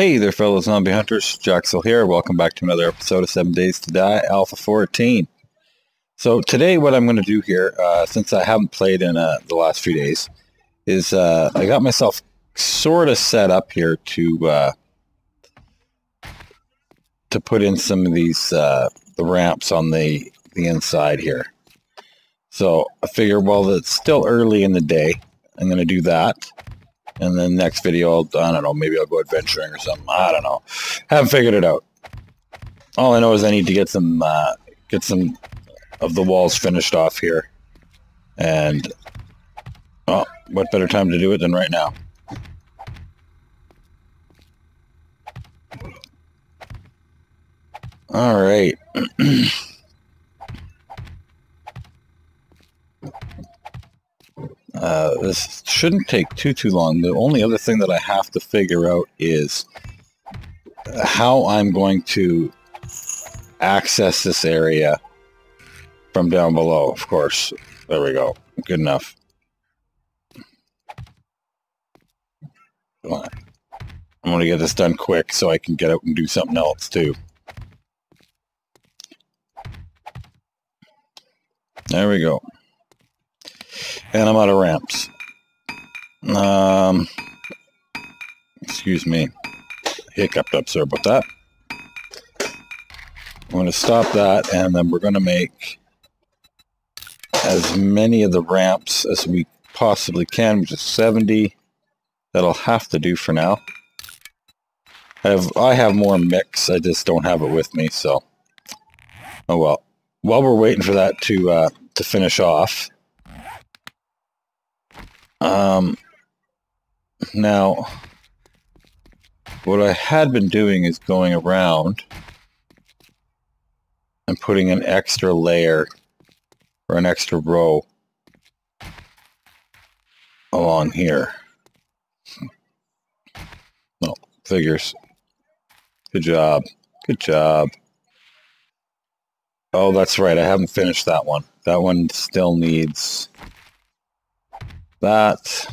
Hey there, fellow zombie hunters. Jaxxall here. Welcome back to another episode of 7 Days to Die, Alpha 14. So today what I'm going to do here, uh, since I haven't played in uh, the last few days, is uh, I got myself sort of set up here to uh, to put in some of these uh, the ramps on the, the inside here. So I figure, well, it's still early in the day. I'm going to do that. And then next video, I'll, I don't know, maybe I'll go adventuring or something. I don't know. Haven't figured it out. All I know is I need to get some, uh, get some of the walls finished off here. And, oh, what better time to do it than right now? All right. Uh, this shouldn't take too, too long. The only other thing that I have to figure out is how I'm going to access this area from down below, of course. There we go. Good enough. I'm going to get this done quick so I can get out and do something else too. There we go. And I'm out of ramps. Um, excuse me. Hiccuped up, sir, about that. I'm going to stop that, and then we're going to make as many of the ramps as we possibly can, which is 70. That'll have to do for now. I have I have more mix. I just don't have it with me, so oh well. While we're waiting for that to uh, to finish off, um, now, what I had been doing is going around and putting an extra layer or an extra row along here. No, figures. Good job. Good job. Oh, that's right. I haven't finished that one. That one still needs that.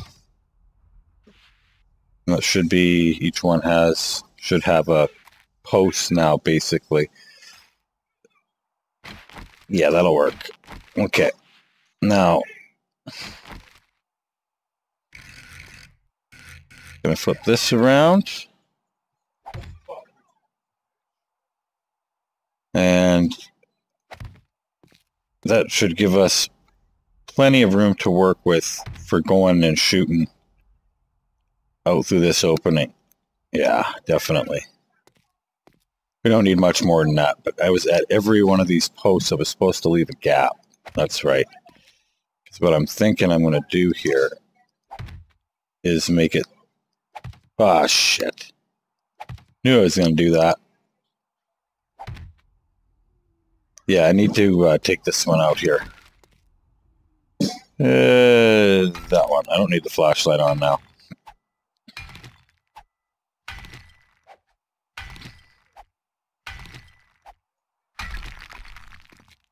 That should be, each one has, should have a post now, basically. Yeah, that'll work. Okay. Now, gonna flip this around. And that should give us plenty of room to work with for going and shooting out through this opening. Yeah, definitely. We don't need much more than that, but I was at every one of these posts, I was supposed to leave a gap. That's right. Because what I'm thinking I'm going to do here is make it... Ah, oh, shit. Knew I was going to do that. Yeah, I need to uh, take this one out here. Uh, that one. I don't need the flashlight on now.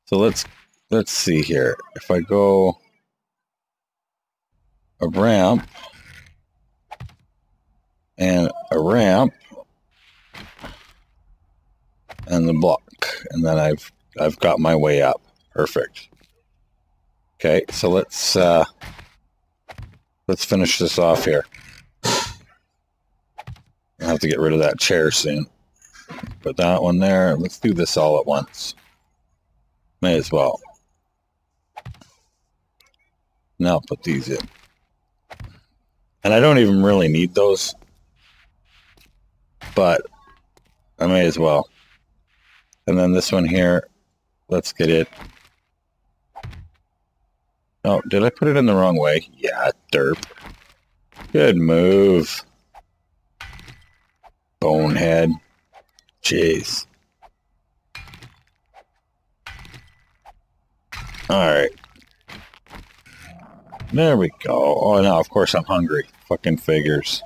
So let's let's see here. If I go a ramp and a ramp and the block, and then I've I've got my way up. Perfect. Okay, so let's uh, let's finish this off here. I have to get rid of that chair soon. Put that one there. Let's do this all at once. May as well. Now put these in. And I don't even really need those. But I may as well. And then this one here, let's get it Oh, did I put it in the wrong way? Yeah, derp. Good move. Bonehead. Jeez. Alright. There we go. Oh, no, of course I'm hungry. Fucking figures.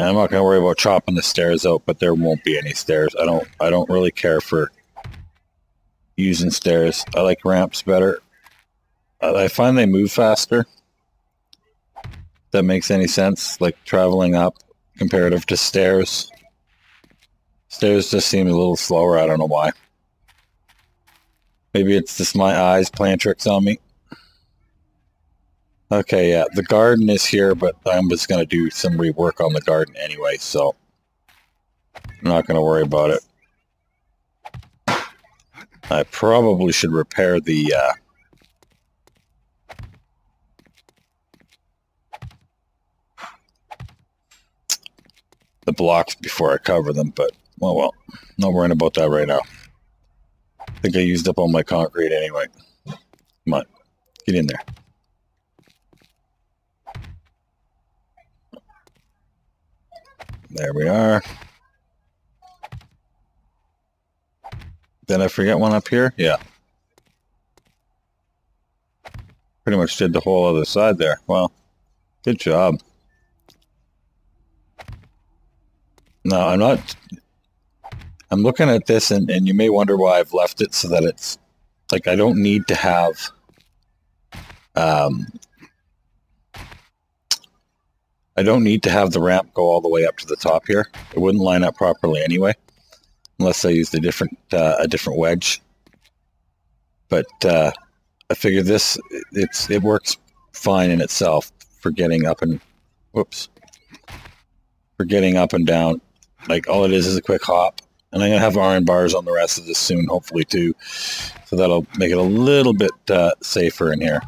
And I'm not going to worry about chopping the stairs out, but there won't be any stairs. I don't I don't really care for using stairs. I like ramps better. Uh, I find they move faster. That makes any sense? Like traveling up comparative to stairs. Stairs just seem a little slower. I don't know why. Maybe it's just my eyes playing tricks on me. Okay, yeah, the garden is here, but I'm just going to do some rework on the garden anyway, so I'm not going to worry about it. I probably should repair the uh, the blocks before I cover them, but well, well, not worrying about that right now. I think I used up all my concrete anyway. Come on, get in there. There we are. Did I forget one up here? Yeah. Pretty much did the whole other side there. Well, good job. No, I'm not... I'm looking at this and, and you may wonder why I've left it so that it's... Like, I don't need to have... Um, I don't need to have the ramp go all the way up to the top here. It wouldn't line up properly anyway unless I used a different uh, a different wedge. But uh, I figure this it's it works fine in itself for getting up and whoops for getting up and down. Like all it is is a quick hop, and I'm gonna have iron bars on the rest of this soon, hopefully too. So that'll make it a little bit uh, safer in here.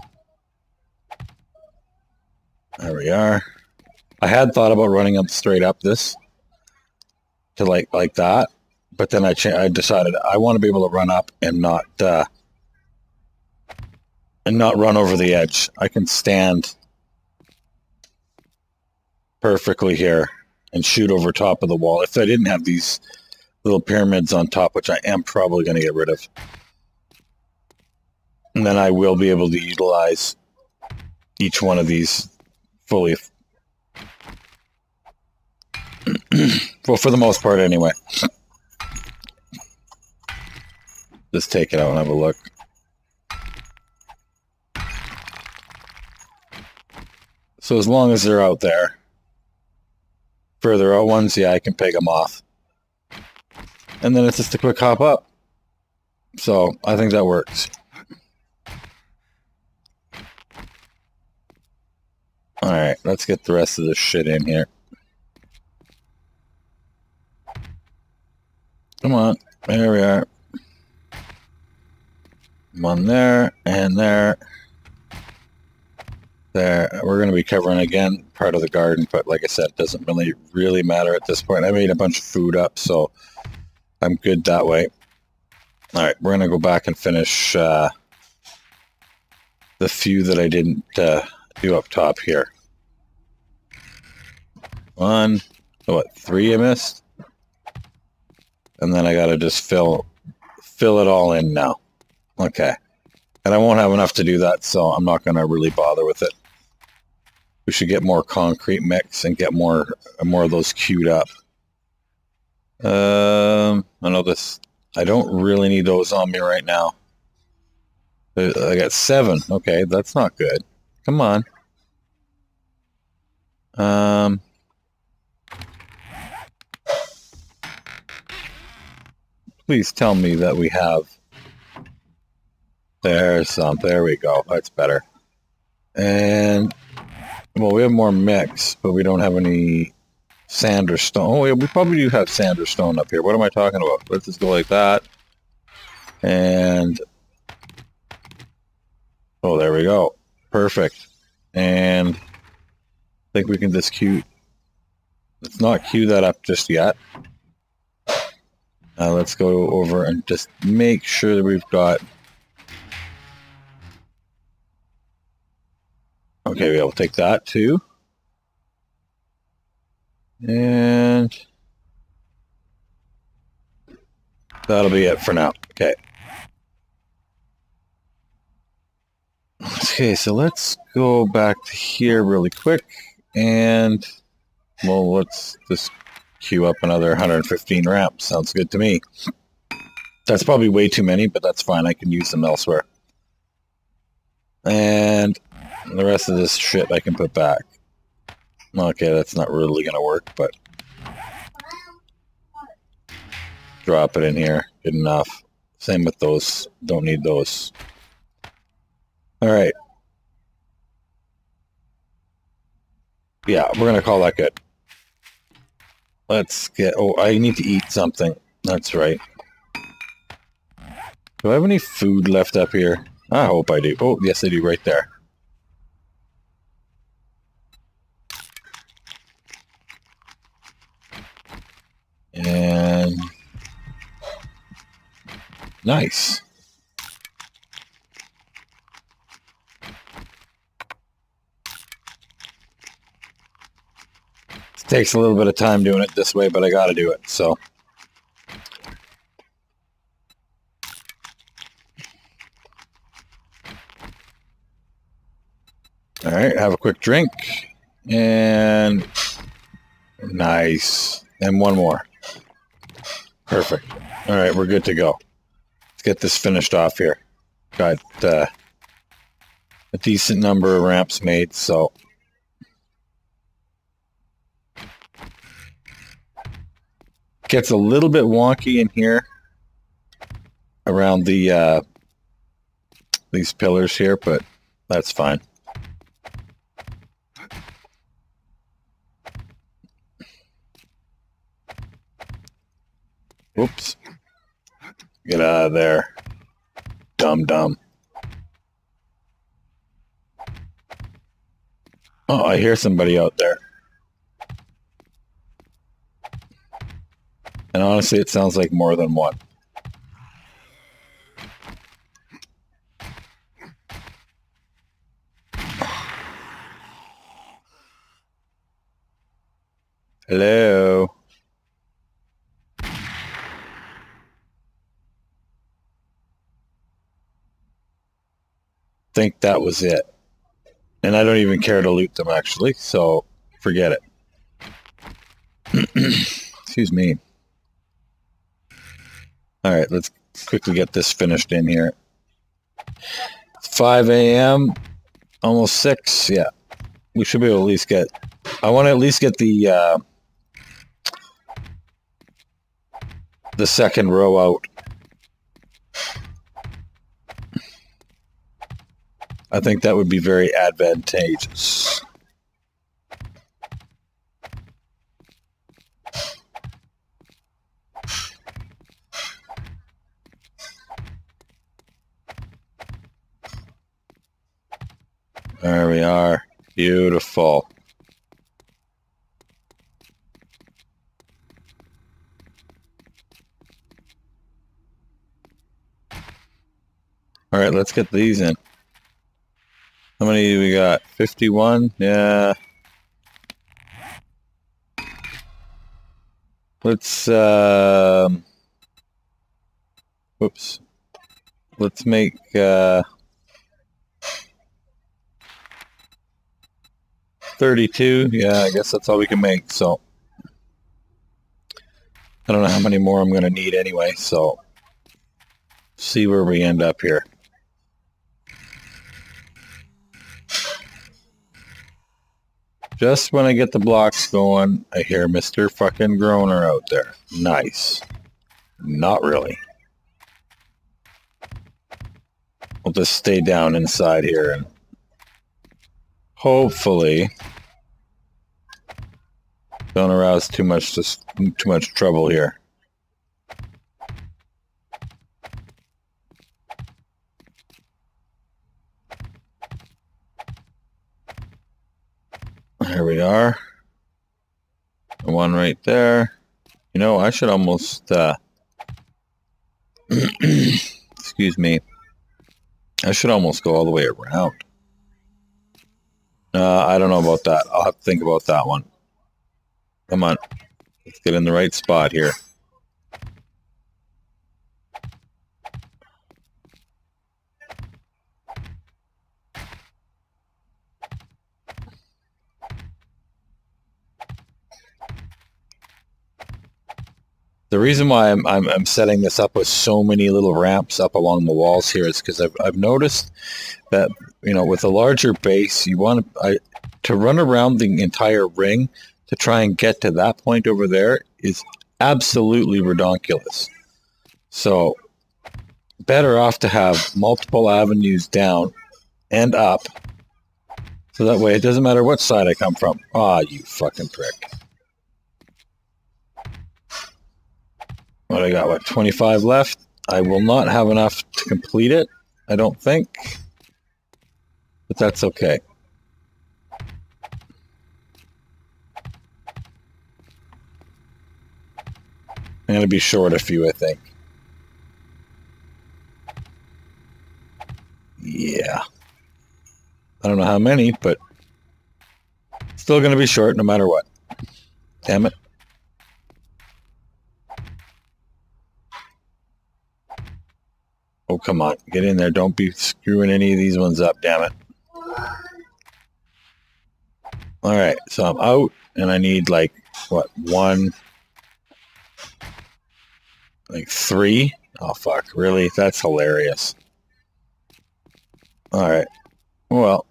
There we are. I had thought about running up straight up this to like like that, but then I cha- I decided I want to be able to run up and not uh, and not run over the edge. I can stand perfectly here and shoot over top of the wall. If I didn't have these little pyramids on top, which I am probably going to get rid of, and then I will be able to utilize each one of these fully. well, for the most part, anyway. Just take it out and have a look. So as long as they're out there, further out ones, yeah, I can peg them off. And then it's just a quick hop up. So I think that works. Alright, let's get the rest of this shit in here. Come on, there we are. One there and there. There. We're going to be covering again part of the garden, but like I said, it doesn't really, really matter at this point. I made a bunch of food up, so I'm good that way. All right, we're going to go back and finish uh, the few that I didn't uh, do up top here. One, what, three I missed? And then I got to just fill fill it all in now. Okay. And I won't have enough to do that, so I'm not going to really bother with it. We should get more concrete mix and get more more of those queued up. Um, I know this. I don't really need those on me right now. Uh, I got seven. Okay, that's not good. Come on. Um. Please tell me that we have there's some. There we go. That's better. And, well, we have more mix, but we don't have any sand or stone. Oh, yeah, we probably do have sand or stone up here. What am I talking about? Let's just go like that. And, oh, there we go. Perfect. And I think we can just queue. Let's not queue that up just yet. Uh, let's go over and just make sure that we've got Okay, we'll take that too. And that'll be it for now. Okay. Okay, so let's go back to here really quick and well, let's just queue up another 115 ramps. Sounds good to me. That's probably way too many, but that's fine. I can use them elsewhere. And the rest of this shit I can put back. Okay, that's not really going to work, but drop it in here. Good enough. Same with those. Don't need those. All right. Yeah, we're going to call that good. Let's get... Oh, I need to eat something. That's right. Do I have any food left up here? I hope I do. Oh, yes, I do right there. And... Nice. It takes a little bit of time doing it this way, but I gotta do it, so... All right, have a quick drink. And nice. And one more. Perfect. All right, we're good to go. Let's get this finished off here. Got uh, a decent number of ramps made, so... Gets a little bit wonky in here around the uh, these pillars here, but that's fine. Whoops. Get out of there. Dumb dumb. Oh, I hear somebody out there. And honestly, it sounds like more than one. Hello? Think that was it. And I don't even care to loot them, actually, so forget it. Excuse me. All right, let's quickly get this finished in here. 5 a.m., almost 6, yeah. We should be able to at least get... I want to at least get the... Uh, the second row out I think that would be very advantageous. There we are. Beautiful. All right, let's get these in. How many we got? 51? Yeah. Let's, uh, whoops. Let's make, uh, 32. Yeah, I guess that's all we can make, so. I don't know how many more I'm going to need anyway, so. See where we end up here. Just when I get the blocks going, I hear Mr. fucking Groner out there. Nice. Not really. We'll just stay down inside here and hopefully don't arouse too much too much trouble here. There we are. The one right there. You know, I should almost, uh, excuse me, I should almost go all the way around. Uh, I don't know about that. I'll have to think about that one. Come on. Let's get in the right spot here. The reason why I'm, I'm, I'm, setting this up with so many little ramps up along the walls here is because I've, I've noticed that, you know, with a larger base, you want to, to run around the entire ring to try and get to that point over there is absolutely redonkulous. So better off to have multiple avenues down and up so that way it doesn't matter what side I come from. Ah, oh, you fucking prick. What I got, what, 25 left? I will not have enough to complete it, I don't think. But that's okay. I'm going to be short a few, I think. Yeah. I don't know how many, but still going to be short no matter what. Damn it. Oh, come on. Get in there. Don't be screwing any of these ones up, damn it. Alright, so I'm out, and I need, like, what, one, like three? Oh, fuck. Really? That's hilarious. Alright. Well.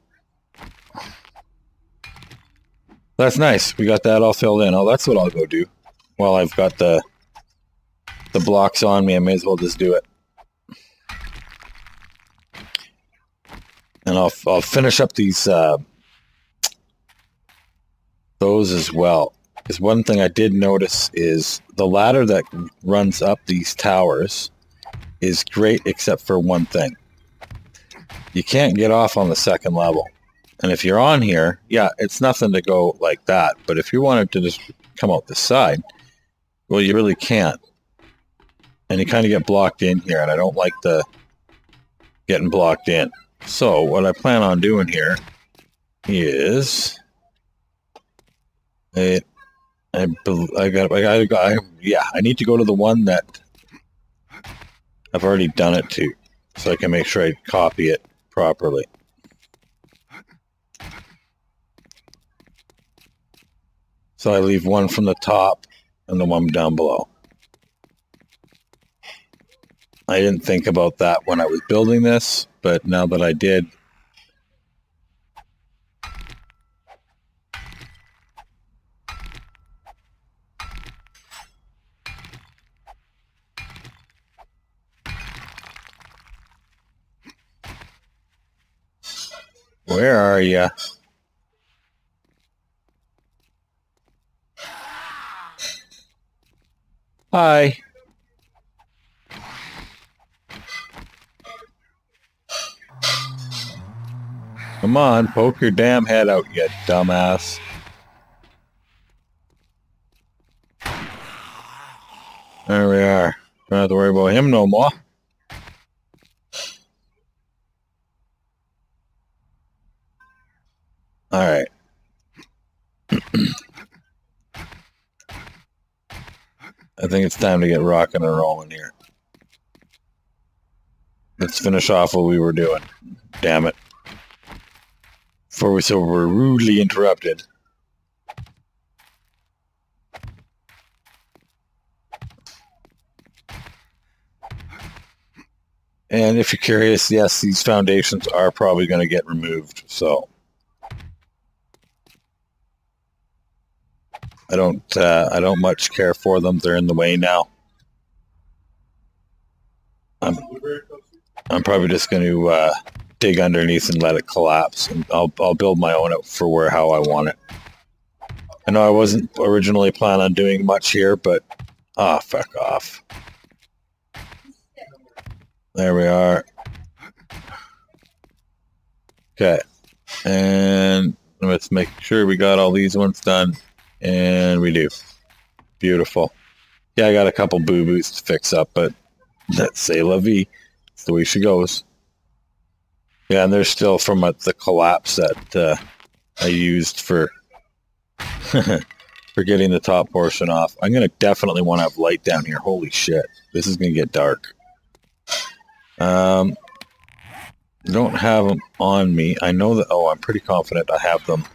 That's nice. We got that all filled in. Oh, that's what I'll go do. While I've got the the blocks on me, I may as well just do it. And I'll, I'll finish up these, uh, those as well. Because one thing I did notice is the ladder that runs up these towers is great except for one thing. You can't get off on the second level. And if you're on here, yeah, it's nothing to go like that. But if you wanted to just come out the side, well, you really can't. And you kind of get blocked in here, and I don't like the getting blocked in. So what I plan on doing here is it I, I got, I got, I, yeah, I need to go to the one that I've already done it to, so I can make sure I copy it properly. So I leave one from the top and the one down below. I didn't think about that when I was building this, but now that I did, Where are you? Hi. Come on, poke your damn head out, you dumbass. There we are. Don't have to worry about him no more. Alright. I think it's time to get rocking and rolling here. Let's finish off what we were doing. Damn it. We so were rudely interrupted. And if you're curious, yes, these foundations are probably going to get removed, so... I don't uh, I don't much care for them. They're in the way now. I'm I'm probably just going to uh, dig underneath and let it collapse, and I'll I'll build my own out for where how I want it. I know I wasn't originally planning on doing much here, but ah, oh, fuck off. There we are. Okay, and let's make sure we got all these ones done. And we do. Beautiful. Yeah, I got a couple boo-boos to fix up, but that's say la vie. It's the way she goes. Yeah, and there's still from uh, the collapse that uh, I used for for getting the top portion off. I'm going to definitely want to have light down here. Holy shit. This is going to get dark. Um, don't have them on me. I know that, oh, I'm pretty confident I have them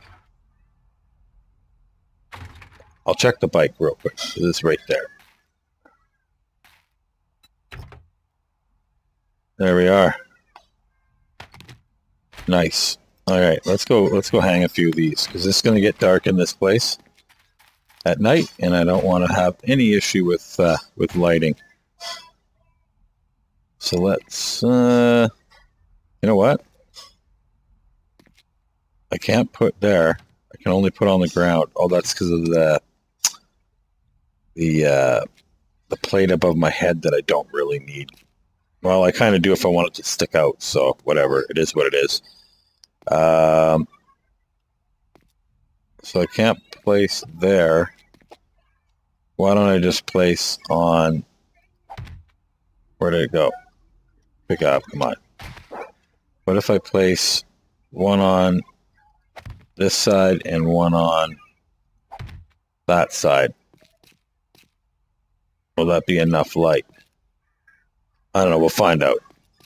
I'll check the bike real quick. It's right there. There we are. Nice. All right, let's go. Let's go hang a few of these because it's going to get dark in this place at night, and I don't want to have any issue with uh, with lighting. So let's. Uh, you know what? I can't put there. I can only put on the ground. Oh, that's because of the the uh, the plate above my head that I don't really need. Well, I kind of do if I want it to stick out. So whatever, it is what it is. Um, so I can't place there. Why don't I just place on... Where did it go? Pick up, come on. What if I place one on this side and one on that side? Will that be enough light? I don't know, we'll find out.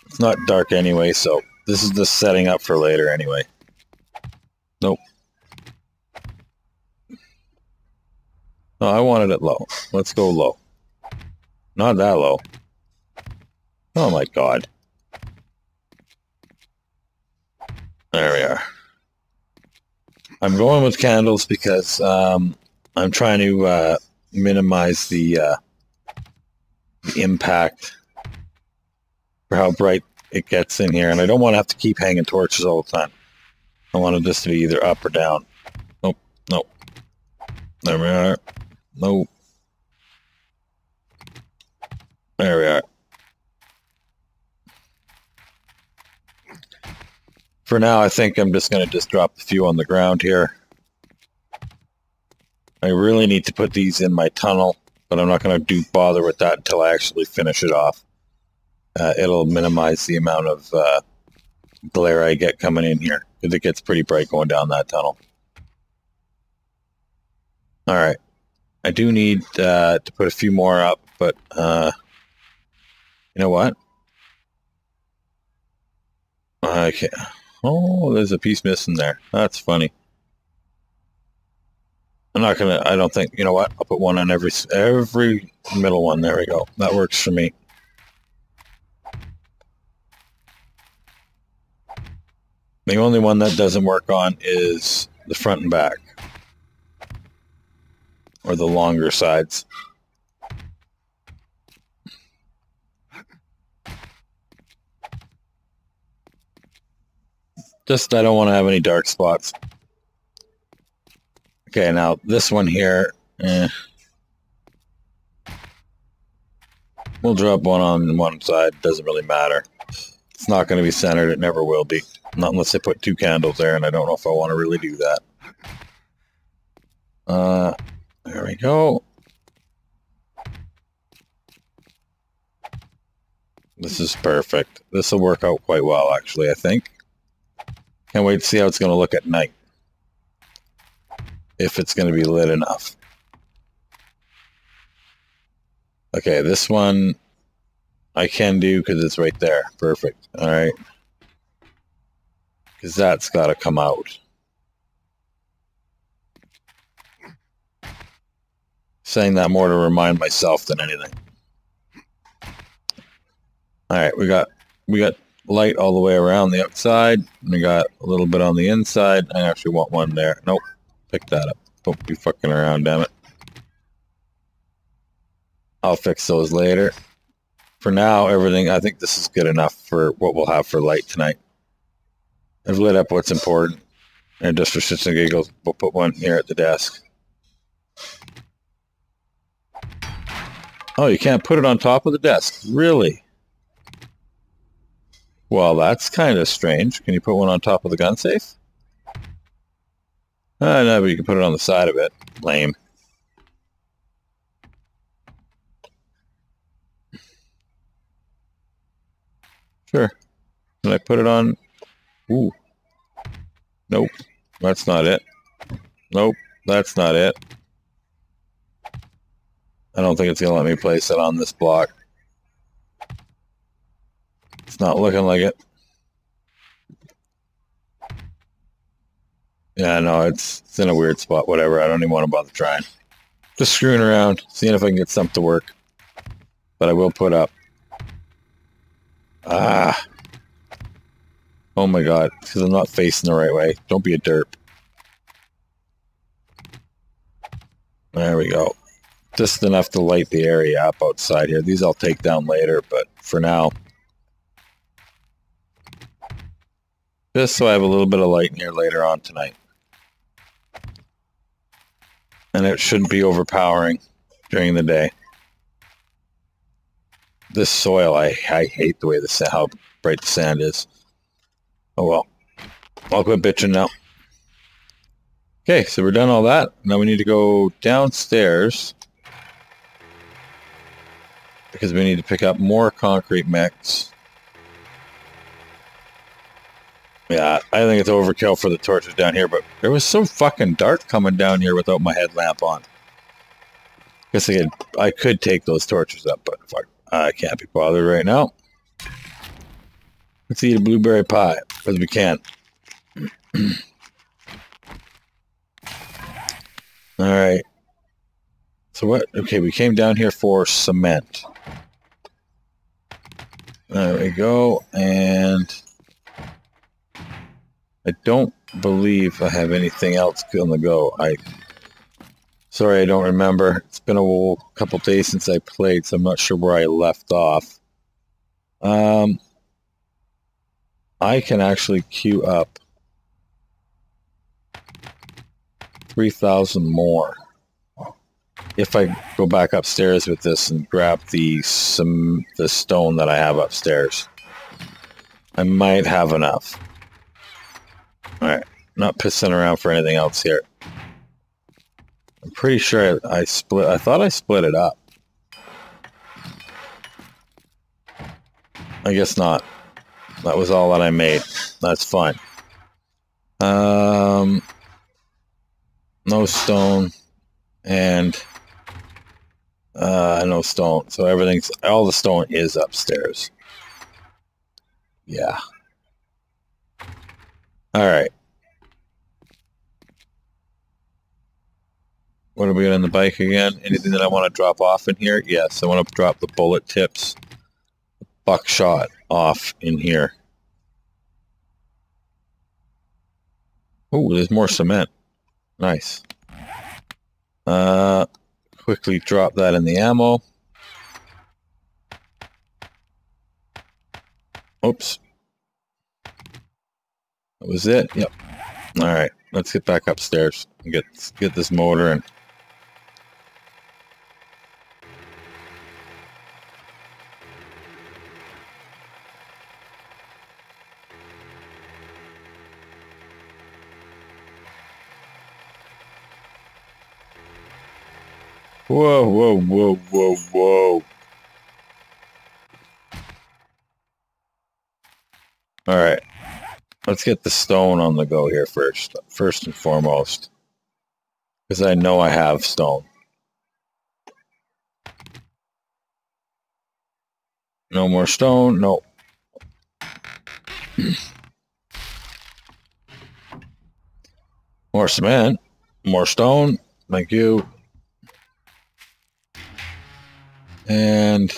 It's not dark anyway, so this is the setting up for later anyway. Nope. No, I wanted it low. Let's go low. Not that low. Oh my god. There we are. I'm going with candles because um, I'm trying to uh, minimize the, uh, the impact for how bright it gets in here, and I don't want to have to keep hanging torches all the time. I wanted this to be either up or down. Nope, nope. There we are. Nope. There we are. For now, I think I'm just going to just drop a few on the ground here. I really need to put these in my tunnel, but I'm not going to do bother with that until I actually finish it off uh, it'll minimize the amount of uh, glare I get coming in here because it gets pretty bright going down that tunnel. All right. I do need uh, to put a few more up, but uh, you know what? Okay. Oh, there's a piece missing there. That's funny. I'm not gonna. I don't think. You know what? I'll put one on every every middle one. There we go. That works for me. The only one that doesn't work on is the front and back. Or the longer sides. Just, I don't want to have any dark spots. Okay, now this one here, eh. We'll drop one on one side, doesn't really matter. It's not going to be centered, it never will be. Not unless I put two candles there, and I don't know if I want to really do that. Uh, there we go. This is perfect. This will work out quite well, actually, I think. Can't wait to see how it's going to look at night. If it's going to be lit enough. Okay, this one I can do because it's right there. Perfect. All right because that's got to come out. Saying that more to remind myself than anything. All right, we got we got light all the way around the outside. and We got a little bit on the inside. I actually want one there. Nope, pick that up. Don't be fucking around, damn it. I'll fix those later. For now, everything, I think this is good enough for what we'll have for light tonight. I've lit up what's important. And just for shits and giggles, we'll put one here at the desk. Oh, you can't put it on top of the desk. Really? Well, that's kind of strange. Can you put one on top of the gun safe? Uh, no, but you can put it on the side of it. Lame. Sure. Can I put it on Ooh. Nope. That's not it. Nope. That's not it. I don't think it's going to let me place it on this block. It's not looking like it. Yeah, no, it's, it's in a weird spot. Whatever. I don't even want to bother trying. Just screwing around, seeing if I can get something to work. But I will put up. Ah. Oh my god, because I'm not facing the right way. Don't be a derp. There we go. Just enough to light the area up outside here. These I'll take down later, but for now... Just so I have a little bit of light in here later on tonight. And it shouldn't be overpowering during the day. This soil, I, I hate the way the how bright the sand is. Oh well. I'll quit bitching now. Okay, so we're done all that. Now we need to go downstairs because we need to pick up more concrete mix. Yeah, I think it's overkill for the torches down here, but there was so fucking dark coming down here without my headlamp on. Guess I could, I could take those torches up, but fuck, I can't be bothered right now. Let's eat a blueberry pie, as we can. Alright. So what? Okay, we came down here for cement. There we go, and... I don't believe I have anything else on the go. I sorry, I don't remember. It's been a couple days since I played, so I'm not sure where I left off. Um, I can actually queue up 3,000 more if I go back upstairs with this and grab the some the stone that I have upstairs. I might have enough. Alright, not pissing around for anything else here. I'm pretty sure I, I split, I thought I split it up. I guess not. That was all that I made. That's fine. Um, no stone and uh, no stone. So everything's, all the stone is upstairs. Yeah. All right. What are we on the bike again? Anything that I want to drop off in here? Yes, I want to drop the bullet tips, buckshot off in here. Oh, there's more cement. Nice. Uh, quickly drop that in the ammo. Oops. That was it? Yep. All right, let's get back upstairs and get get this motor and Whoa, whoa, whoa, whoa, whoa. All right. Let's get the stone on the go here first, first and foremost. Because I know I have stone. No more stone, no. more cement, more stone, thank you. And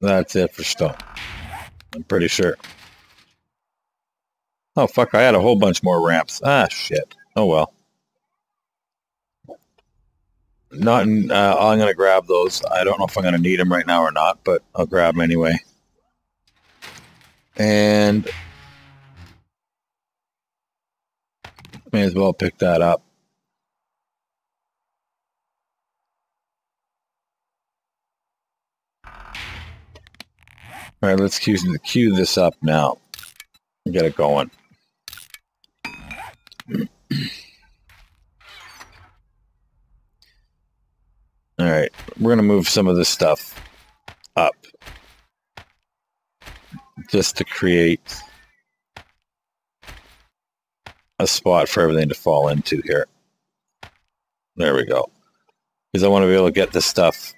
That's it for stone. I'm pretty sure. Oh, fuck, I had a whole bunch more ramps. Ah, shit. Oh, well. Not in, uh, I'm going to grab those. I don't know if I'm going to need them right now or not, but I'll grab them anyway. And may as well pick that up. All right, let's queue, queue this up now. Get it going. All right, we're going to move some of this stuff up just to create a spot for everything to fall into here. There we go. Because I want to be able to get this stuff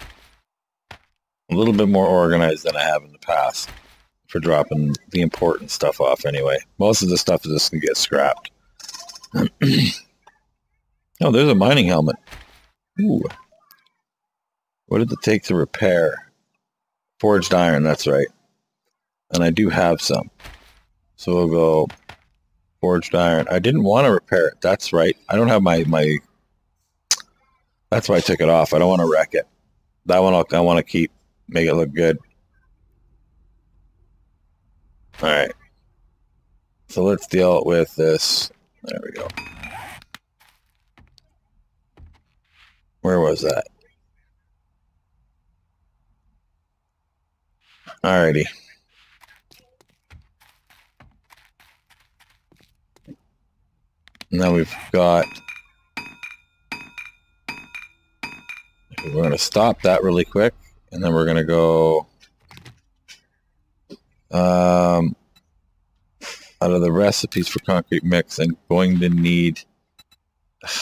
a little bit more organized than I have in the past for dropping the important stuff off anyway. Most of the stuff is just going to get scrapped. oh, there's a mining helmet. Ooh. What did it take to repair? Forged iron, that's right. And I do have some. So we'll go forged iron. I didn't want to repair it. That's right. I don't have my, my that's why I took it off. I don't want to wreck it. That one I'll, I want to keep, make it look good. All right. So let's deal with this. There we go. Where was that? Alrighty. Now we've got... We're going to stop that really quick, and then we're going to go... Um, out of the recipes for concrete mix, I'm going to need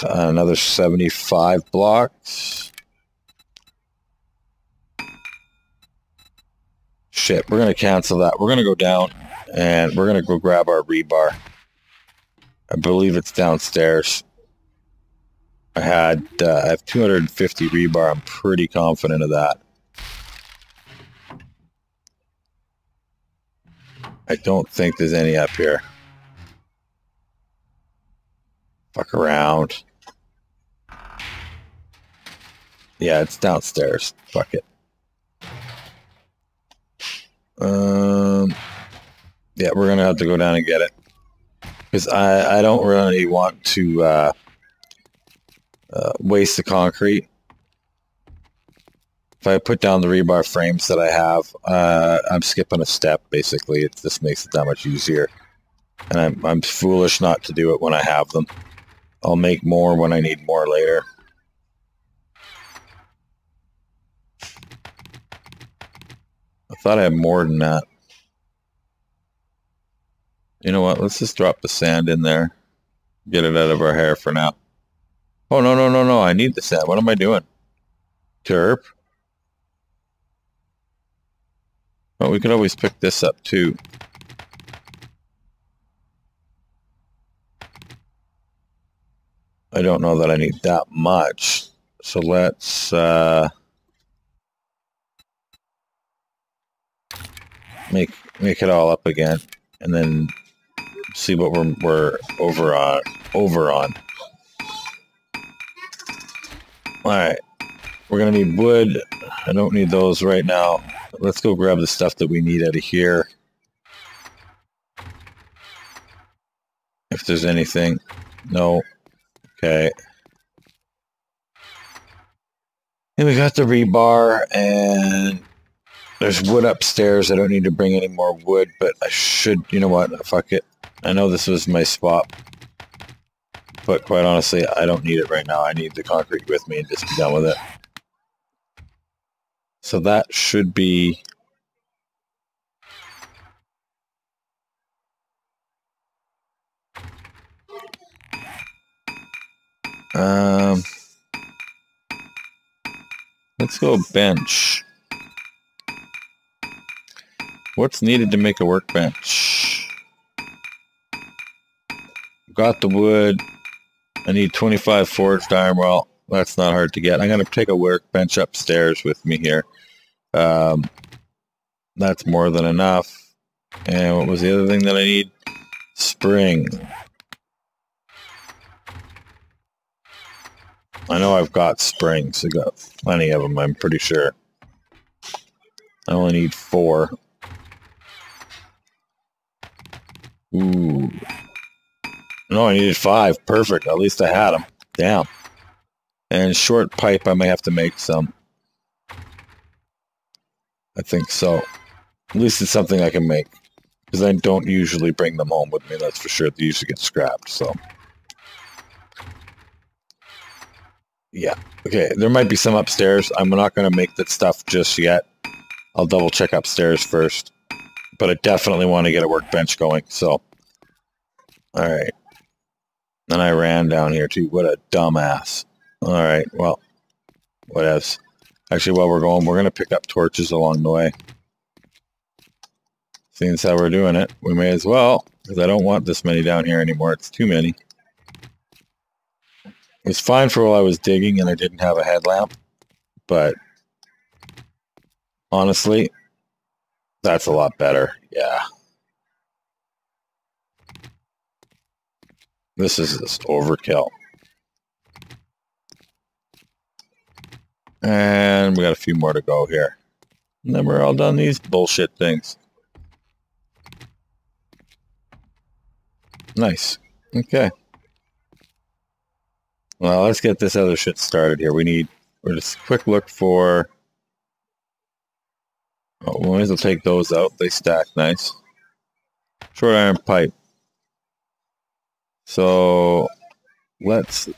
another 75 blocks. Shit, we're going to cancel that. We're going to go down and we're going to go grab our rebar. I believe it's downstairs. I had, uh, I have 250 rebar. I'm pretty confident of that. I don't think there's any up here. Fuck around. Yeah, it's downstairs. Fuck it. Um, yeah, we're gonna have to go down and get it because I I don't really want to uh, uh, waste the concrete. If I put down the rebar frames that I have, uh, I'm skipping a step. Basically, it just makes it that much easier, and I'm I'm foolish not to do it when I have them. I'll make more when I need more later. I thought I had more than that. You know what? Let's just drop the sand in there. Get it out of our hair for now. Oh, no, no, no, no. I need the sand. What am I doing? Terp. Well, we could always pick this up too. I don't know that I need that much. So let's uh, make make it all up again, and then see what we're we're over on over on. All right, we're gonna need wood. I don't need those right now. Let's go grab the stuff that we need out of here. If there's anything, no. Okay. And we got the rebar and there's wood upstairs. I don't need to bring any more wood, but I should, you know what, fuck it. I know this was my spot, but quite honestly, I don't need it right now. I need the concrete with me and just be done with it. So that should be Um, let's go bench. What's needed to make a workbench? Got the wood. I need 25 forged iron. Well, that's not hard to get. I'm going to take a workbench upstairs with me here. Um, that's more than enough. And what was the other thing that I need? Spring. I know I've got springs. I've got plenty of them, I'm pretty sure. I only need four. Ooh. No, I needed five. Perfect. At least I had them. Damn. And short pipe, I may have to make some. I think so. At least it's something I can make. Because I don't usually bring them home with me, that's for sure. They usually get scrapped, so... Yeah. Okay, there might be some upstairs. I'm not going to make that stuff just yet. I'll double check upstairs first. But I definitely want to get a workbench going, so... Alright. Then I ran down here too. What a dumbass. Alright, well, what else? Actually, while we're going, we're going to pick up torches along the way. Seeing as how we're doing it, we may as well, because I don't want this many down here anymore. It's too many. It was fine for while I was digging and I didn't have a headlamp, but Honestly, that's a lot better. Yeah. This is just overkill. And we got a few more to go here. And then we're all done these bullshit things. Nice. Okay. Well, let's get this other shit started here. We need, we're just quick look for, oh, we might as well take those out. They stack nice. Short iron pipe. So let's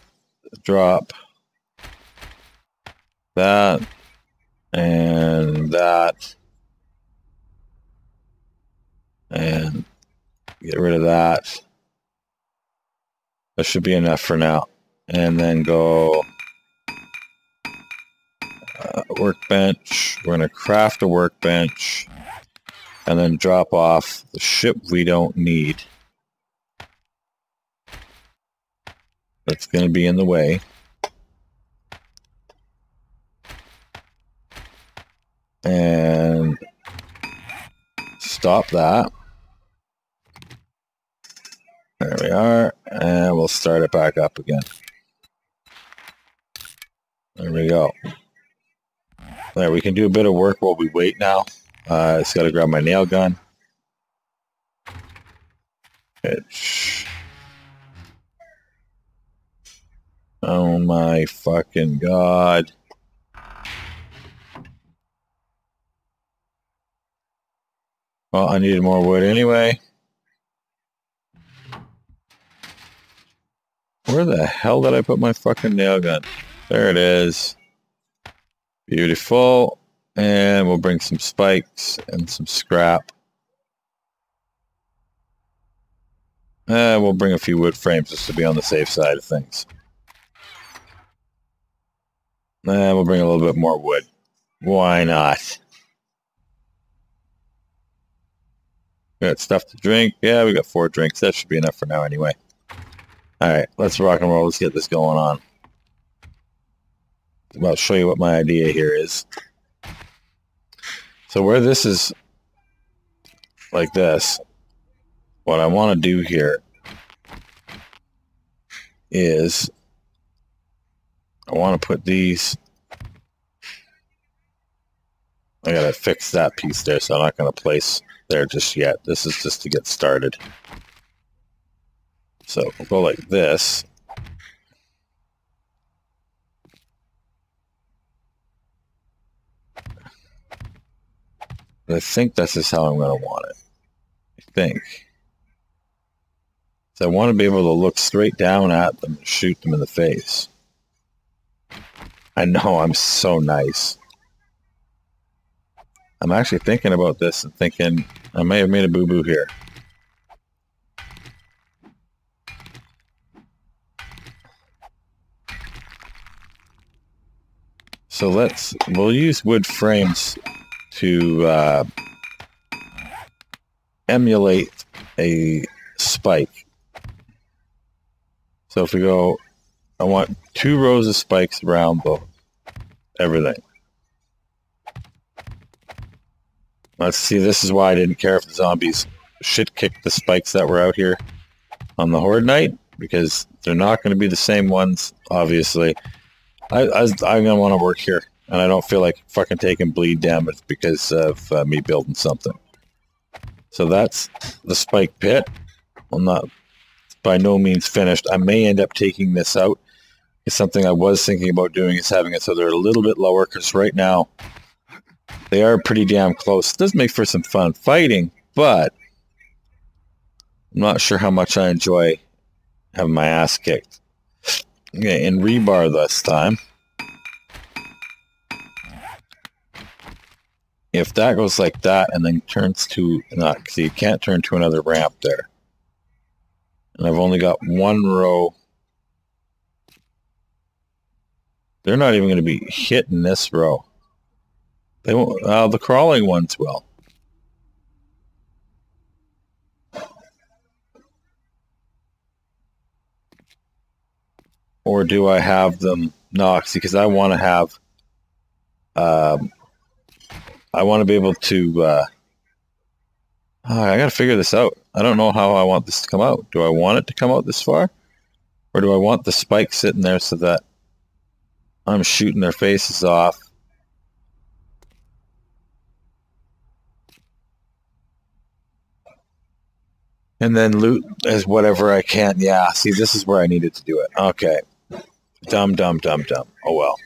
drop that and that and get rid of that. That should be enough for now. And then go uh, workbench. We're going to craft a workbench and then drop off the ship we don't need. That's going to be in the way. And stop that. There we are. And we'll start it back up again. There we go. There, we can do a bit of work while we wait now. Uh, I just got to grab my nail gun. Pitch. Oh my fucking god. Well, I needed more wood anyway. Where the hell did I put my fucking nail gun? There it is. Beautiful. And we'll bring some spikes and some scrap. And we'll bring a few wood frames just to be on the safe side of things. And we'll bring a little bit more wood. Why not? We got stuff to drink. Yeah, we got four drinks. That should be enough for now anyway. Alright, let's rock and roll. Let's get this going on. I'll show you what my idea here is. So where this is like this, what I want to do here is I want to put these I gotta fix that piece there, so I'm not gonna place there just yet. This is just to get started. So we'll go like this. I think this is how I'm to want it. I think. So I want to be able to look straight down at them and shoot them in the face. I know I'm so nice. I'm actually thinking about this and thinking I may have made a boo-boo here. So let's, we'll use wood frames to uh, emulate a spike. So if we go, I want two rows of spikes around both. everything. Let's see, this is why I didn't care if the zombies shit kicked the spikes that were out here on the Horde Night, because they're not going to be the same ones, obviously. I, I, I'm going to want to work here, and I don't feel like fucking taking bleed damage because of uh, me building something. So that's the spike pit. I'm not by no means finished. I may end up taking this out. It's something I was thinking about doing is having it so they're a little bit lower because right now they are pretty damn close. It does make for some fun fighting, but I'm not sure how much I enjoy having my ass kicked. Okay, in rebar this time. If that goes like that and then turns to, not, see, you can't turn to another ramp there. And I've only got one row. They're not even going to be hitting this row. They won't. Uh, the crawling ones will. Or do I have them Nox? Because I want to have um, I want to be able to, uh, oh, I got to figure this out. I don't know how I want this to come out. Do I want it to come out this far? Or do I want the spike sitting there so that I'm shooting their faces off? And then loot as whatever I can. Yeah, see, this is where I needed to do it. Okay. Dumb, dumb, dumb, dumb. Oh well.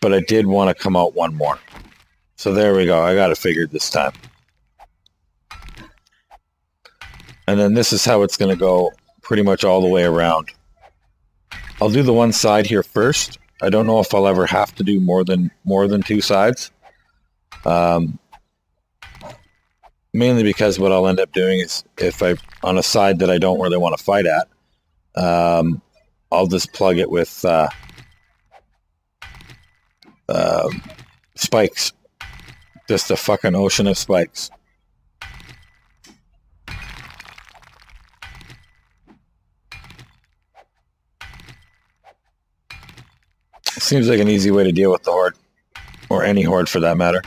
But I did want to come out one more. So there we go. I got it figured this time. And then this is how it's going to go pretty much all the way around. I'll do the one side here first. I don't know if I'll ever have to do more than more than two sides. Um, mainly because what I'll end up doing is if I on a side that I don't really want to fight at, um, I'll just plug it with uh, uh, spikes. Just a fucking ocean of spikes. Seems like an easy way to deal with the Horde. Or any Horde for that matter.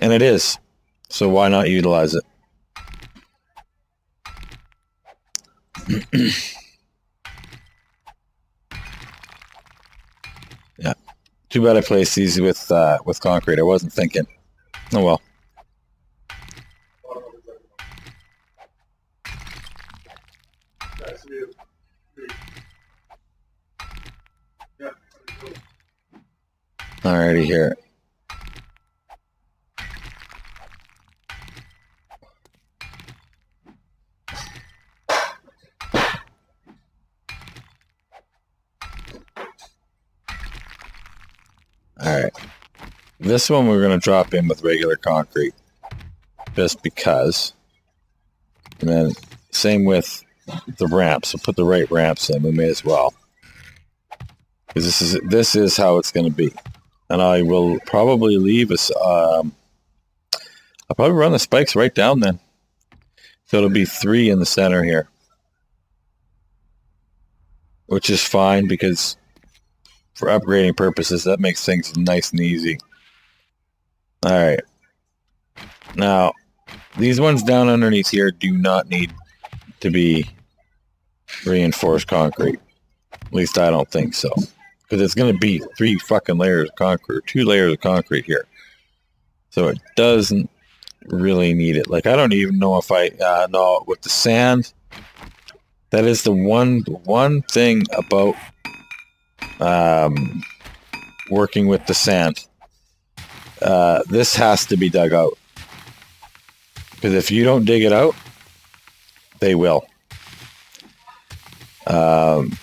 And it is. So why not utilize it? yeah. Too bad I placed these with uh, with concrete. I wasn't thinking. Oh well. Alrighty here. Alright. This one we're going to drop in with regular concrete. Just because. And then same with the ramps. So put the right ramps in. We may as well. Because this is, this is how it's going to be and I will probably leave us. Um, I'll probably run the spikes right down then. So it'll be three in the center here, which is fine because for upgrading purposes, that makes things nice and easy. All right. Now, these ones down underneath here do not need to be reinforced concrete. At least I don't think so because it's going to be three fucking layers of concrete, two layers of concrete here. So it doesn't really need it. Like I don't even know if I uh, know with the sand. That is the one one thing about um, working with the sand. Uh, this has to be dug out because if you don't dig it out, they will. Um,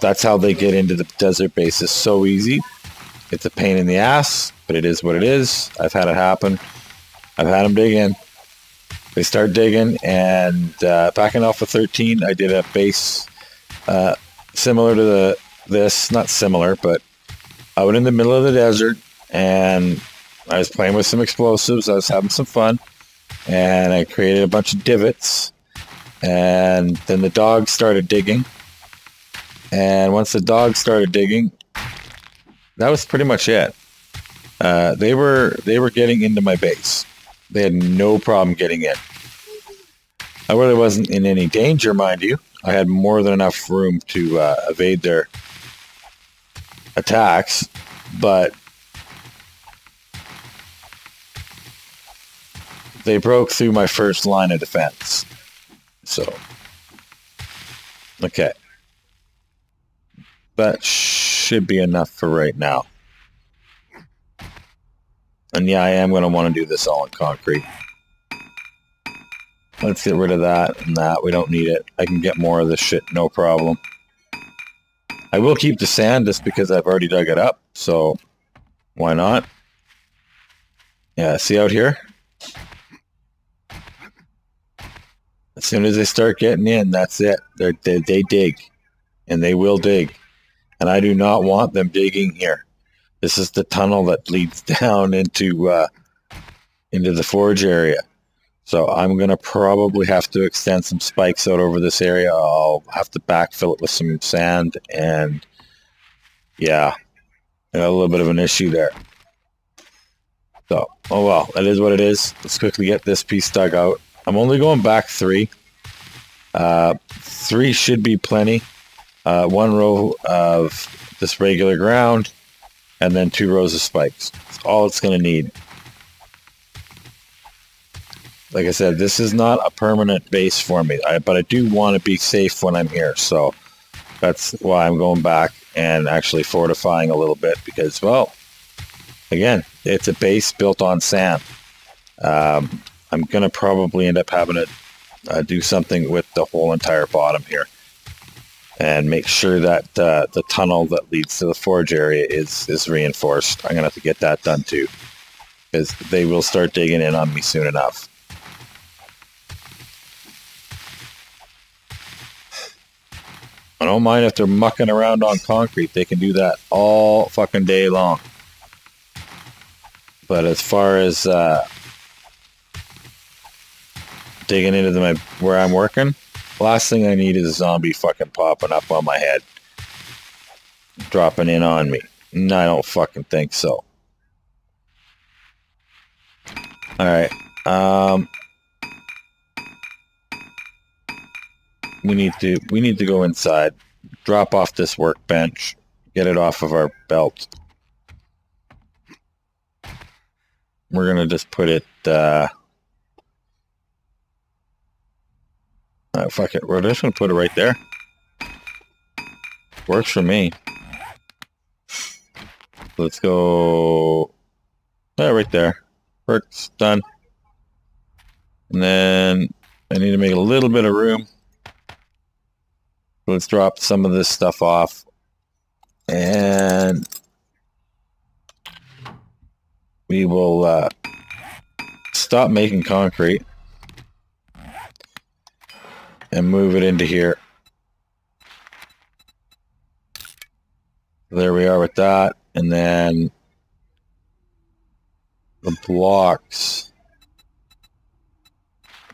that's how they get into the desert base is so easy. It's a pain in the ass, but it is what it is. I've had it happen. I've had them dig in. They start digging, and uh, back in Alpha 13, I did a base uh, similar to the this, not similar, but out in the middle of the desert, and I was playing with some explosives. I was having some fun, and I created a bunch of divots, and then the dogs started digging and once the dogs started digging, that was pretty much it. Uh, they were they were getting into my base. They had no problem getting in. I really wasn't in any danger, mind you. I had more than enough room to uh, evade their attacks, but they broke through my first line of defense. So, okay. That should be enough for right now. And yeah, I am going to want to do this all in concrete. Let's get rid of that and that. We don't need it. I can get more of this shit, no problem. I will keep the sand just because I've already dug it up, so why not? Yeah, see out here? As soon as they start getting in, that's it. They're, they, they dig. And they will dig and I do not want them digging here. This is the tunnel that leads down into uh, into the forge area. So I'm going to probably have to extend some spikes out over this area. I'll have to backfill it with some sand and yeah, a little bit of an issue there. So, oh well, that is what it is. Let's quickly get this piece dug out. I'm only going back three. Uh, three should be plenty. Uh, one row of this regular ground, and then two rows of spikes. That's all it's going to need. Like I said, this is not a permanent base for me, I, but I do want to be safe when I'm here. So that's why I'm going back and actually fortifying a little bit because, well, again, it's a base built on sand. Um, I'm going to probably end up having to uh, do something with the whole entire bottom here and make sure that uh, the tunnel that leads to the forge area is, is reinforced. I'm going to have to get that done too because they will start digging in on me soon enough. I don't mind if they're mucking around on concrete. They can do that all fucking day long. But as far as uh, digging into the, my where I'm working, last thing I need is a zombie fucking popping up on my head, dropping in on me. No, I don't fucking think so. All right. Um, we need to we need to go inside, drop off this workbench, get it off of our belt. We're gonna just put it. Uh, fuck it. We're just gonna put it right there. Works for me. Let's go. Yeah, right there. Works done. And then I need to make a little bit of room. Let's drop some of this stuff off. And we will uh, stop making concrete and move it into here. There we are with that. And then the blocks.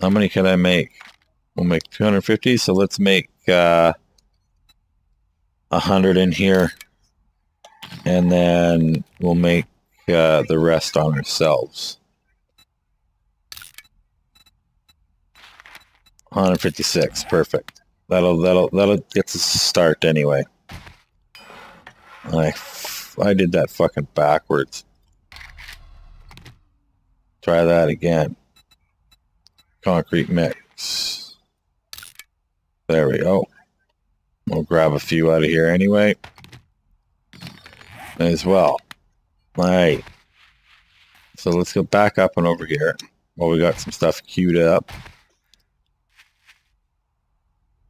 How many can I make? We'll make 250, so let's make uh, a hundred in here, and then we'll make uh, the rest on ourselves. 156, perfect. That'll that'll that'll get us start anyway. I I did that fucking backwards. Try that again. Concrete mix. There we go. We'll grab a few out of here anyway. As well. Alright. So let's go back up and over here. Well, we got some stuff queued up.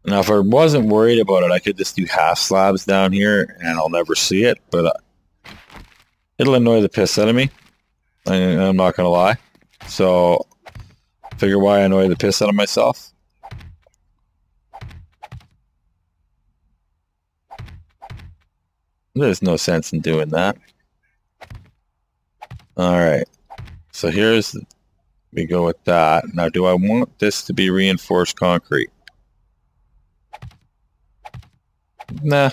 Now, if I wasn't worried about it, I could just do half slabs down here and I'll never see it, but uh, it'll annoy the piss out of me. I, I'm not going to lie. So, figure why I annoy the piss out of myself. There's no sense in doing that. Alright. So here's, we go with that. Now do I want this to be reinforced concrete? Nah.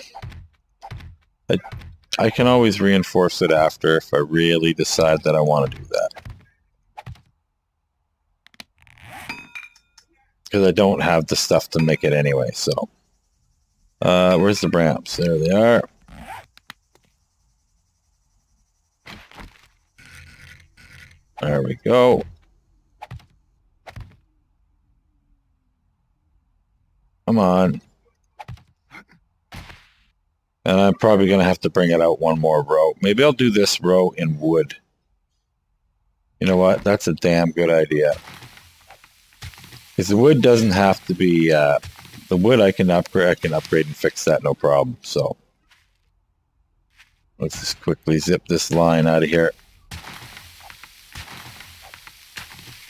I, I can always reinforce it after if I really decide that I want to do that. Because I don't have the stuff to make it anyway, so. Uh, where's the ramps? There they are. There we go. Come on. And I'm probably going to have to bring it out one more row. Maybe I'll do this row in wood. You know what? That's a damn good idea. Because the wood doesn't have to be... Uh, the wood I can upgrade. I can upgrade and fix that, no problem. So let's just quickly zip this line out of here.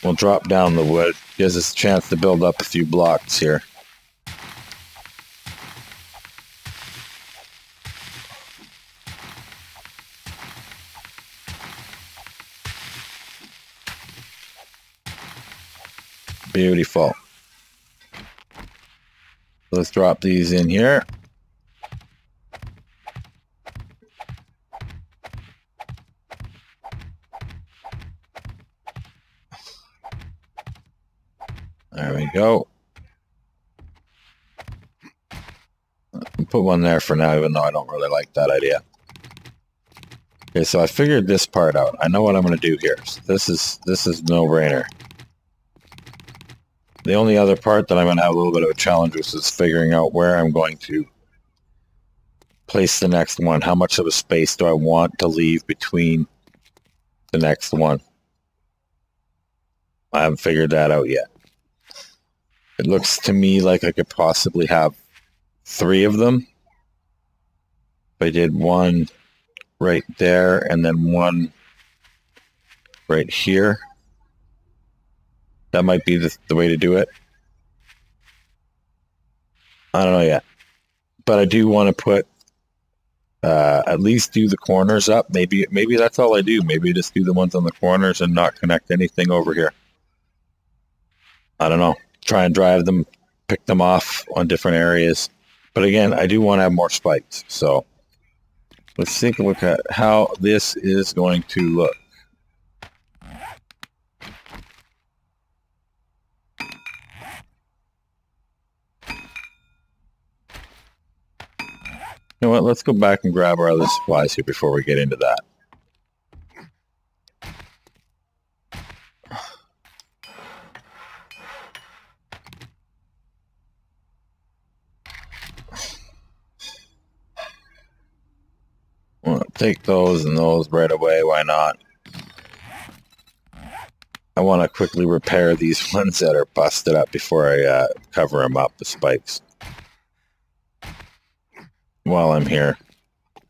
We'll drop down the wood. Gives us a chance to build up a few blocks here. Beautiful. Let's drop these in here. There we go. Put one there for now, even though I don't really like that idea. Okay, so I figured this part out. I know what I'm going to do here. So this is this is no-brainer. The only other part that I'm going to have a little bit of a challenge with is figuring out where I'm going to place the next one. How much of a space do I want to leave between the next one? I haven't figured that out yet. It looks to me like I could possibly have three of them. I did one right there and then one right here. That might be the, the way to do it. I don't know yet. But I do want to put uh, at least do the corners up. Maybe maybe that's all I do. Maybe just do the ones on the corners and not connect anything over here. I don't know. Try and drive them, pick them off on different areas. But again, I do want to have more spikes. So let's take a look at how this is going to look. Know what? Let's go back and grab our other supplies here before we get into that. Well, take those and those right away. Why not? I want to quickly repair these ones that are busted up before I uh, cover them up with spikes. While I'm here.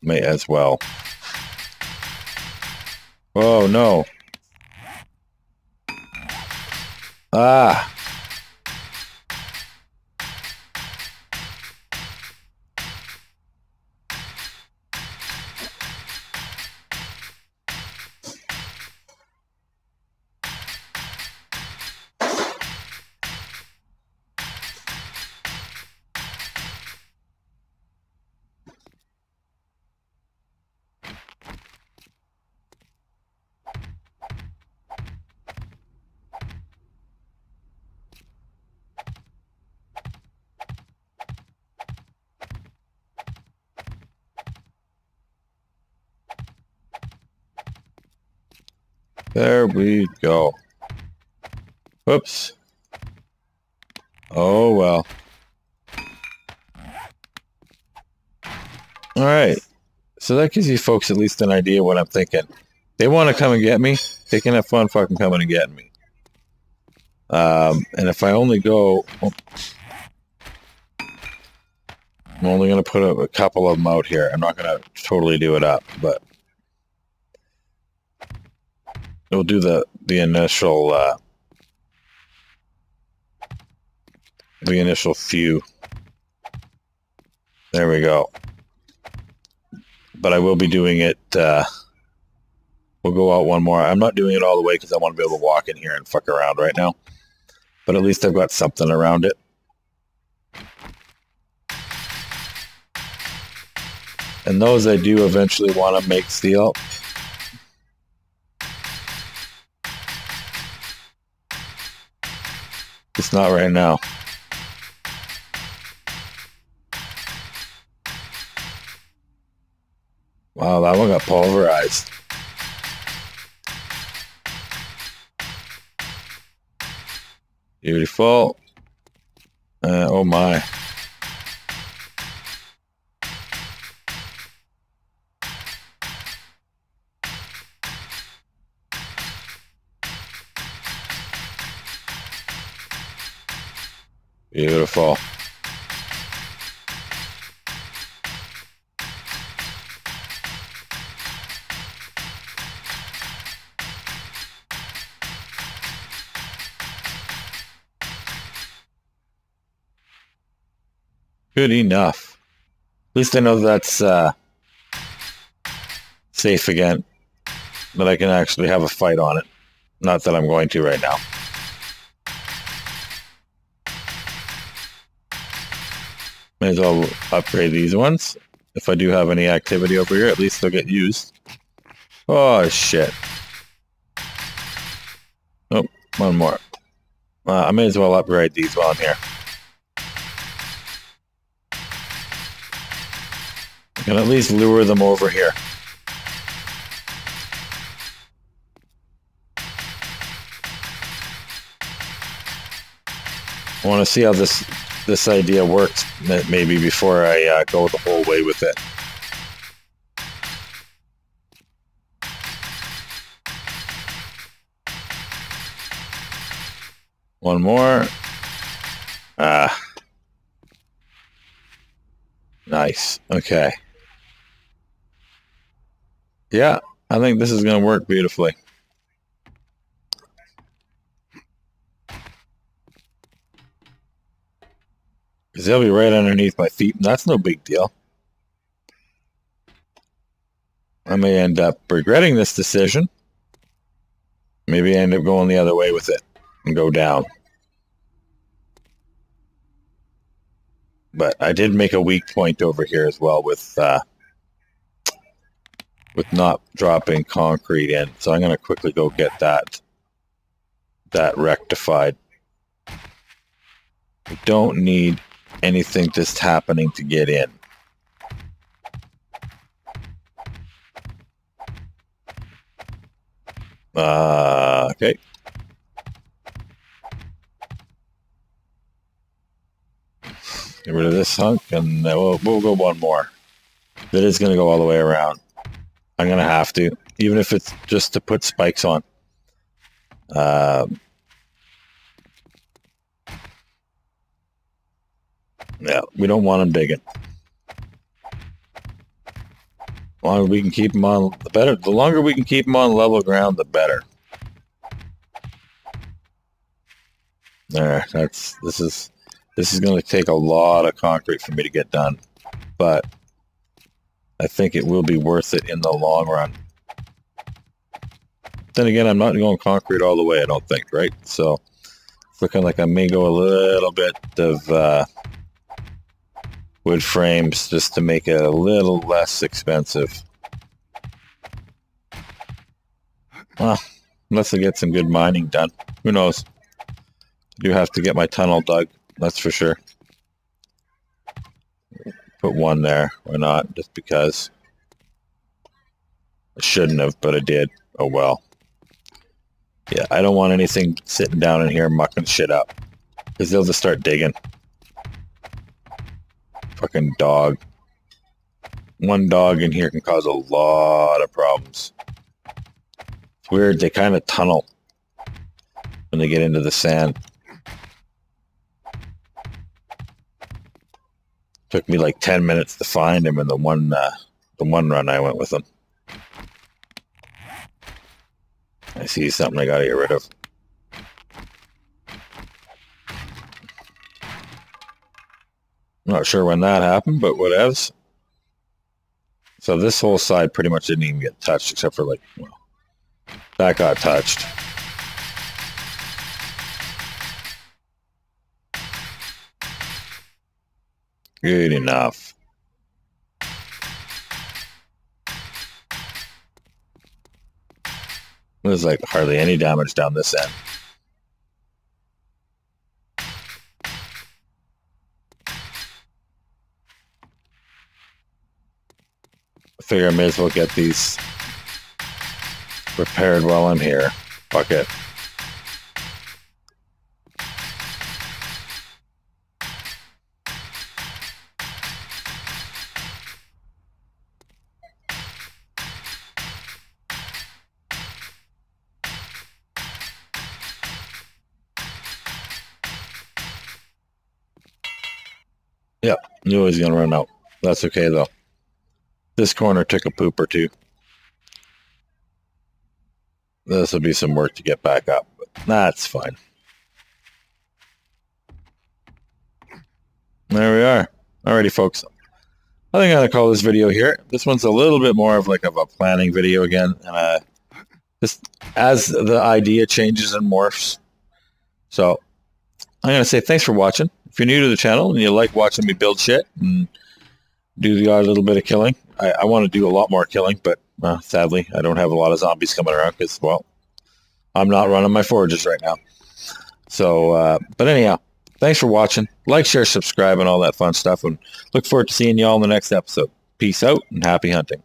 May as well. Oh, no. Ah! There we go. Whoops. Oh, well. All right. So that gives you folks at least an idea what I'm thinking. They want to come and get me. They can have fun fucking coming and getting me. Um, and if I only go... Oh, I'm only going to put a, a couple of them out here. I'm not going to totally do it up, but we'll do the the initial uh, the initial few. There we go. But I will be doing it. Uh, we'll go out one more. I'm not doing it all the way because I want to be able to walk in here and fuck around right now. But at least I've got something around it. And those I do eventually want to make steel. It's not right now. Wow, that one got pulverized. Beautiful. Uh, oh my. Beautiful. Good enough. At least I know that's uh, safe again. That I can actually have a fight on it. Not that I'm going to right now. May as well upgrade these ones. If I do have any activity over here, at least they'll get used. Oh, shit. Oh, one more. Uh, I may as well upgrade these while I'm here. I can at least lure them over here. I want to see how this this idea works maybe before I uh, go the whole way with it. One more. Ah. Nice. Okay. Yeah, I think this is going to work beautifully. Because they'll be right underneath my feet, and that's no big deal. I may end up regretting this decision. Maybe I end up going the other way with it and go down. But I did make a weak point over here as well with uh, with not dropping concrete in. So I'm going to quickly go get that that rectified. We don't need anything just happening to get in. Uh, okay. Get rid of this hunk, and we'll, we'll go one more. That is going to go all the way around. I'm going to have to, even if it's just to put spikes on. Um, Yeah, we don't want them digging. The longer we can keep them on, the better. The longer we can keep them on level ground, the better. There, that's this is this is going to take a lot of concrete for me to get done, but I think it will be worth it in the long run. Then again, I'm not going concrete all the way. I don't think, right? So it's looking like I may go a little bit of. Uh, wood frames just to make it a little less expensive. Well, unless I get some good mining done. Who knows? I do have to get my tunnel dug, that's for sure. Put one there, or not, just because. I shouldn't have, but I did. Oh well. Yeah, I don't want anything sitting down in here mucking shit up. Because they'll just start digging fucking dog. One dog in here can cause a lot of problems. It's weird, they kind of tunnel when they get into the sand. Took me like 10 minutes to find him in the one, uh, the one run I went with him. I see something I gotta get rid of. Not sure when that happened, but whatevs. So this whole side pretty much didn't even get touched except for like, well, that got touched. Good enough. There's like hardly any damage down this end. Figure I may as well get these repaired while I'm here. Fuck it. Yeah, knew he was gonna run out. That's okay though. This corner took a poop or two. This will be some work to get back up, but that's fine. There we are. Alrighty, folks. I think I'm going to call this video here. This one's a little bit more of like of a planning video again. And uh, just as the idea changes and morphs. So I'm going to say thanks for watching. If you're new to the channel and you like watching me build shit and do the odd little bit of killing, I, I want to do a lot more killing, but uh, sadly, I don't have a lot of zombies coming around because, well, I'm not running my forges right now. So, uh, but anyhow, thanks for watching. Like, share, subscribe, and all that fun stuff. And look forward to seeing you all in the next episode. Peace out and happy hunting.